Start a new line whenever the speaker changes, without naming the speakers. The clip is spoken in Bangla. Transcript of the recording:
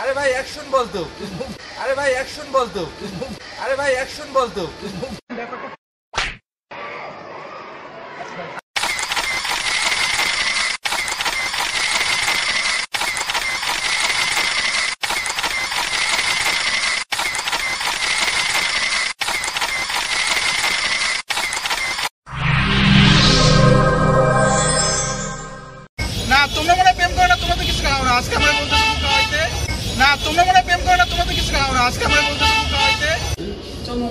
আরে ভাই অ্যাকশন বলতো আরে ভাই অ্যাকশন বলতো আরে ভাই অ্যাকশন বলতো
মনে প্রেম করো না, তোমাদের কিছু খাওয়া না আজকে আমার বলতে খাওয়াইতে না, তোমরা মনে প্রেম করো না কিছু খাওয়া না আজকে আমার বলতে খাওয়াইতে চলো